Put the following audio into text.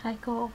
还够。